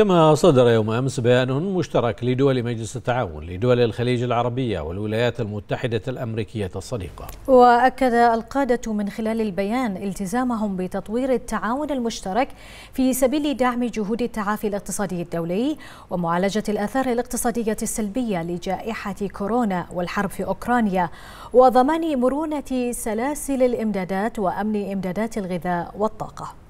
كما صدر يوم أمس بيان مشترك لدول مجلس التعاون لدول الخليج العربية والولايات المتحدة الأمريكية الصديقة. وأكد القادة من خلال البيان التزامهم بتطوير التعاون المشترك في سبيل دعم جهود التعافي الاقتصادي الدولي ومعالجة الآثار الاقتصادية السلبية لجائحة كورونا والحرب في أوكرانيا وضمان مرونة سلاسل الإمدادات وأمن إمدادات الغذاء والطاقة.